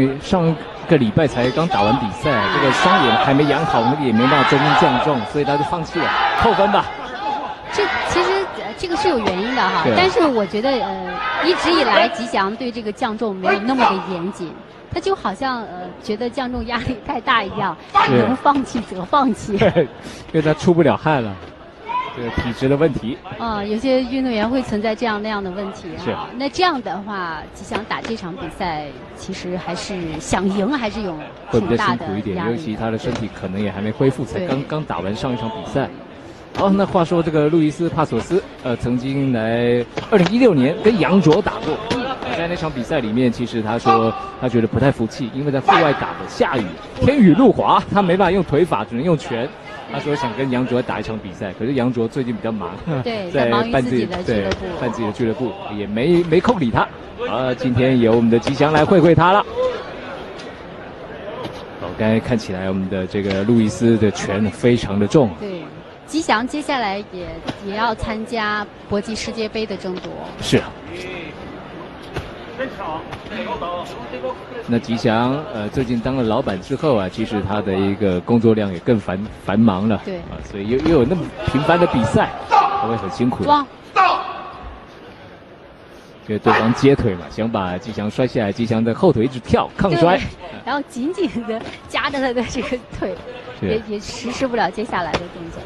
因为上个礼拜才刚打完比赛，这个双眼还没养好，那个也没办法中兵降重，所以他就放弃了，扣分吧。这其实呃这个是有原因的哈，但是我觉得呃一直以来吉祥对这个降重没有那么的严谨，他就好像呃觉得降重压力太大一样，是 能放弃则放弃。因为他出不了汗了，这个体质的问题。啊、有些运动员会存在这样那样的问题是啊。那这样的话，吉祥打这场比赛，其实还是想赢，还是有会比较挺大的辛苦一点，尤其他的身体可能也还没恢复，才刚刚打完上一场比赛。好，那话说这个路易斯帕索斯，呃，曾经来二零一六年跟杨卓打过，在那场比赛里面，其实他说他觉得不太服气，因为在户外打的下雨，天雨路滑，他没办法用腿法，只能用拳。他说想跟杨卓打一场比赛，可是杨卓最近比较忙，对 在办自己的俱对乐部办自己的俱乐部，也没没空理他。啊，今天由我们的吉祥来会会他了。哦，刚才看起来我们的这个路易斯的拳非常的重，对，吉祥接下来也也要参加搏击世界杯的争夺。是。那吉祥呃最近当了老板之后啊，其实他的一个工作量也更繁繁忙了，对。啊，所以又又有那么频繁的比赛，他会很辛苦的。哇，因为对方接腿嘛，想把吉祥摔下来，吉祥的后腿一直跳抗摔，然后紧紧的夹着他的这个腿，也也实施不了接下来的动作。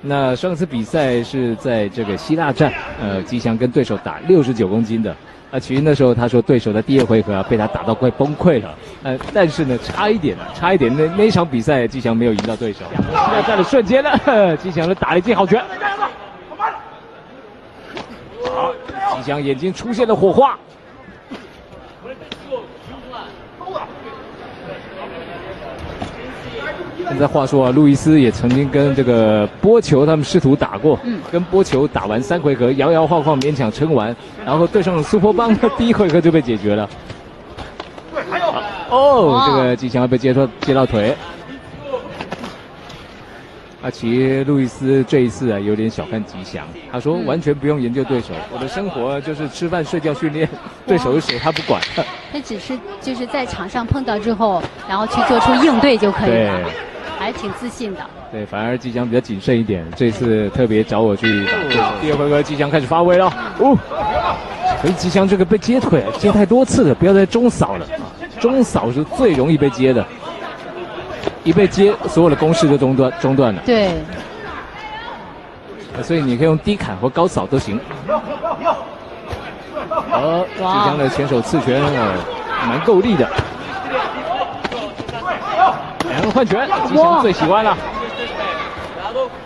那上次比赛是在这个希腊站，呃，吉祥跟对手打六十九公斤的。啊，其实那时候他说对手在第二回合啊被他打到快崩溃了，呃，但是呢差一点，差一点，那那场比赛吉祥没有赢到对手。那在的瞬间呢，呵吉祥呢打了一记好拳。好，吉祥眼睛出现了火花。现在话说啊，路易斯也曾经跟这个波球他们师徒打过，嗯跟波球打完三回合，摇摇晃晃勉强撑完，然后对上了苏波邦，第一回合就被解决了。还有哦，这个吉祥被接到接到腿。阿奇路易斯这一次啊，有点小看吉祥。他说嗯完全不用研究对手，我的生活就是吃饭、睡觉、训练，对手是谁他不管。他只是就是在场上碰到之后，然后去做出应对就可以对了，还挺自信的。对，反而吉祥比较谨慎一点，这次特别找我去打。第二回合吉祥开始发威了，哦，所以吉祥这个被接腿接太多次了，不要再中扫了，中扫是最容易被接的，一被接所有的攻势就中断中断了，对，所以你可以用低砍或高扫都行。哦，吉哇祥的前手刺拳呃蛮够力的，两个换拳，吉祥最喜欢了。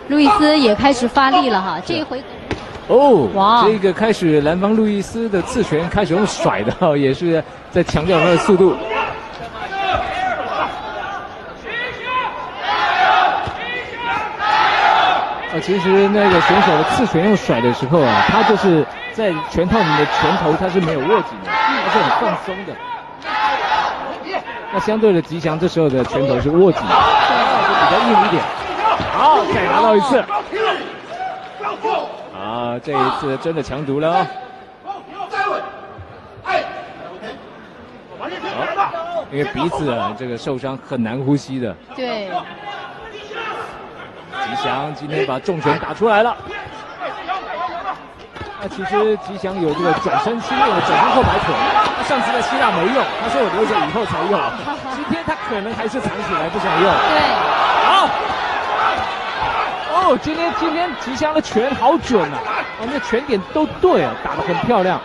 路易斯也开始发力了哈，这一回哦，哇这个开始蓝方路易斯的刺拳开始用甩的哈，也是在强调他的速度。啊，其实那个选手的刺拳用甩的时候啊，他就是在拳套里面的拳头他是没有握紧的，他是很放松的。那相对的吉祥这时候的拳头是握紧的，就比较硬一点。好，再拿到一次。啊，这一次真的强毒了哦。好，因为鼻子啊这个受伤很难呼吸的。对，吉祥今天把重拳打出来了。那其实吉祥有这个转身轻练的转身后摆腿，他上次在希腊没用，他说我留着以后才用。今天他可能还是藏起来不想用。对，好。哦，今天今天吉祥的拳好准啊！哦，那拳点都对啊，打得很漂亮。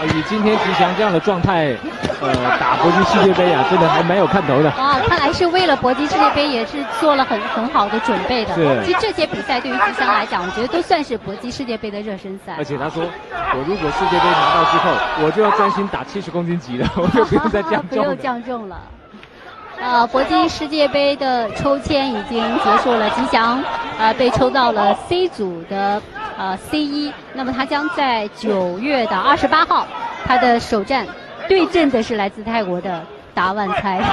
啊，以今天吉祥这样的状态，呃，打搏击世界杯啊，真的还蛮有看头的。啊，看来是为了搏击世界杯也是做了很很好的准备的。是其实这些比赛对于吉祥来讲，我觉得都算是搏击世界杯的热身赛而。且他说，我如果世界杯拿到之后，我就要专心打七十公斤级的，我就不用再降不用。降重了。呃，搏击世界杯的抽签已经结束了，吉祥呃被抽到了 C 组的呃 C 一，那么他将在九月的二十八号，他的首战对阵的是来自泰国的达万猜。是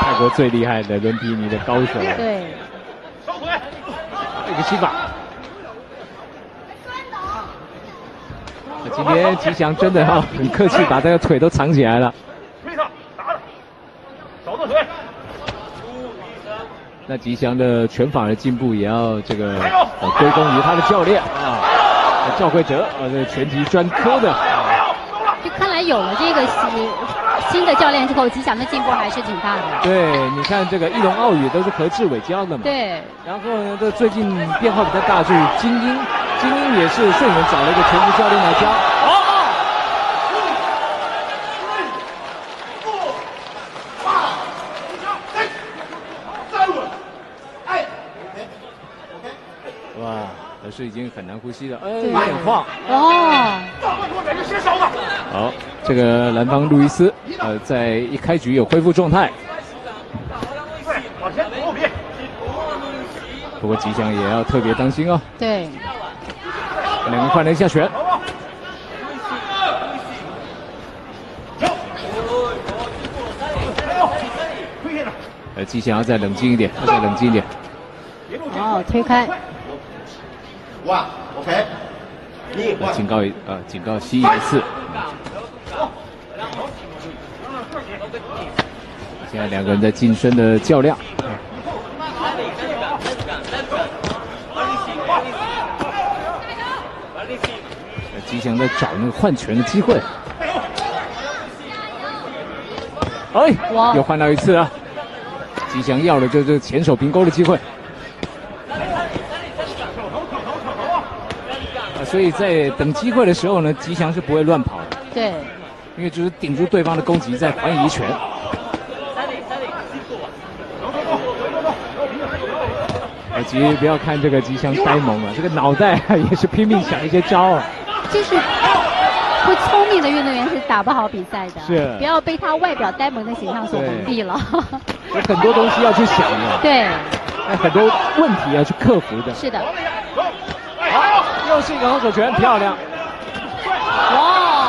泰国最厉害的伦皮尼的高手，对，收回这个西法。今天吉祥真的哈很客气，把这个腿都藏起来了。推他，打他，找到腿。那吉祥的拳法的进步也要这个呃归功于他的教练啊，赵慧哲啊，这拳击专科的。有了这个新新的教练之后，吉祥的进步还是挺大的。对，你看这个一龙奥羽都是何志伟教的嘛。对。然后呢，这最近变化比较大，就是精英，精英也是顺远找了一个全职教练来教。是已经很难呼吸了，呃，有点晃。哦。好，这个蓝方路易斯，呃，在一开局有恢复状态。不过吉祥也要特别当心哦。对。两个换了一下拳。呃，吉祥要再冷静一点，要再冷静一点。哦，推开。哇，OK，警告一呃，警告吸一次。现在两个人在近身的较量。吉祥在找那个换拳的机会。哎，又换到一次了。吉祥要的就是前手平勾的机会。所以在等机会的时候呢，吉祥是不会乱跑的。对，因为就是顶住对方的攻击，再还一拳。哎，吉不要看这个吉祥呆萌啊，这个脑袋也是拼命想一些招啊。就是不聪明的运动员是打不好比赛的。是。不要被他外表呆萌的形象所蒙蔽了。有很多东西要去想的。对。很多问题要去克服的。是的。又是一个后手拳，漂亮！哇！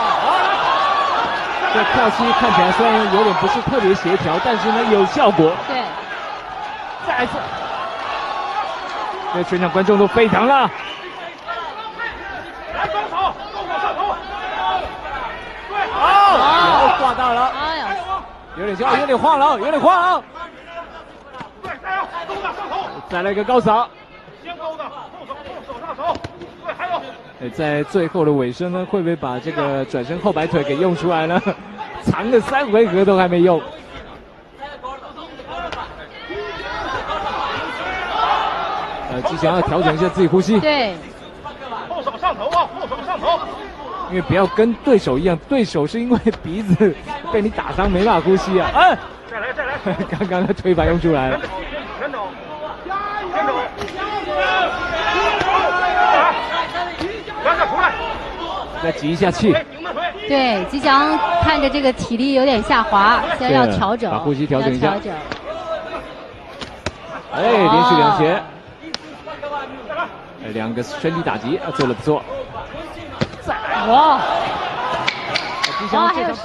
这跳膝看起来虽然有点不是特别协调，但是呢有效果。对。再一次，这全场观众都沸腾了。来双手，上头。对，好，又挂到了。哎呀，有点焦，有点晃了，有点晃了。对，加油，上头。再来一个高扫。先勾的，后手。在最后的尾声呢，会不会把这个转身后摆腿给用出来呢？藏了三回合都还没用。呃，之前要调整一下自己呼吸。对。后手上头啊，后手上头。因为不要跟对手一样，对手是因为鼻子被你打伤没办法呼吸啊。哎，再来再来。刚刚的推板用出来了。全走，全走。再挤一下气。对，吉祥看着这个体力有点下滑，先要调整，把呼吸调整一下。调整哎，连续两拳，两个身体打击啊，做的不错。再哇！吉祥这场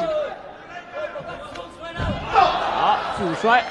好，自摔。